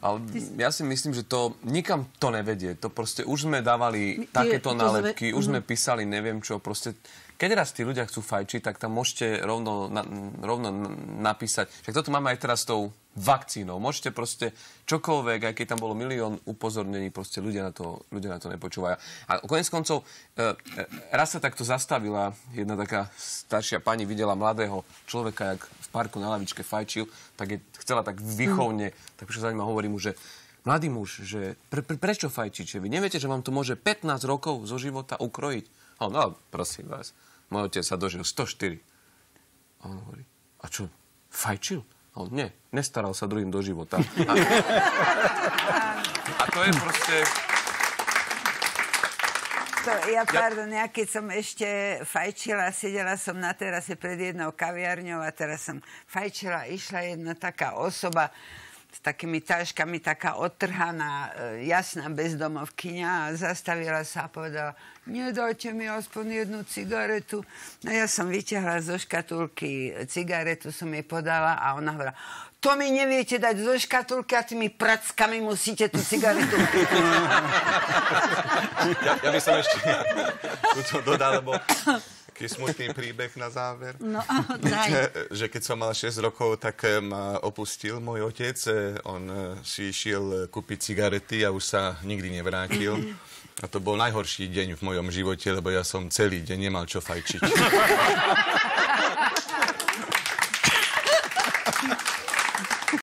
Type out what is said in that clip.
Ale ja si myslím, že to nikam to nevedie. To proste už sme dávali Tie- takéto to nálepky, zve- už sme písali neviem čo. Proste, keď raz tí ľudia chcú fajčiť, tak tam môžete rovno, na, rovno napísať. Však toto máme aj teraz s tou vakcínou. Môžete proste čokoľvek, aj keď tam bolo milión upozornení, proste ľudia na to, ľudia na to nepočúvajú. A konec koncov, e, e, raz sa takto zastavila jedna taká staršia pani, videla mladého človeka, jak v parku na lavičke fajčil, tak je, chcela tak výchovne, tak prišla za ním a hovorí mu, že mladý muž, že pre, pre, prečo fajčíte? Vy neviete, že vám to môže 15 rokov zo života ukrojiť? A on, no, prosím vás, môj otec sa dožil 104. A on hovorí, a čo, fajčil? A on, nie, nestaral sa druhým do života. A, a to je proste... To, ja, pardon, ja keď som ešte fajčila, sedela som na terase pred jednou kaviarňou a teraz som fajčila, išla jedna taká osoba s takými taškami, taká odtrhaná, e, jasná bezdomovkyňa a zastavila sa a povedala, nedajte mi aspoň jednu cigaretu. No ja som vyťahla zo škatulky cigaretu, som jej podala a ona hovorila, to mi neviete dať zo škatulky a tými prackami musíte tú cigaretu Ja, ja by som ešte dodal, lebo taký smutný príbeh na záver. No, daj. že keď som mal 6 rokov, tak eh, ma opustil môj otec. Eh, on eh, si išiel kúpiť cigarety a už sa nikdy nevrátil. A to bol najhorší deň v mojom živote, lebo ja som celý deň nemal čo fajčiť.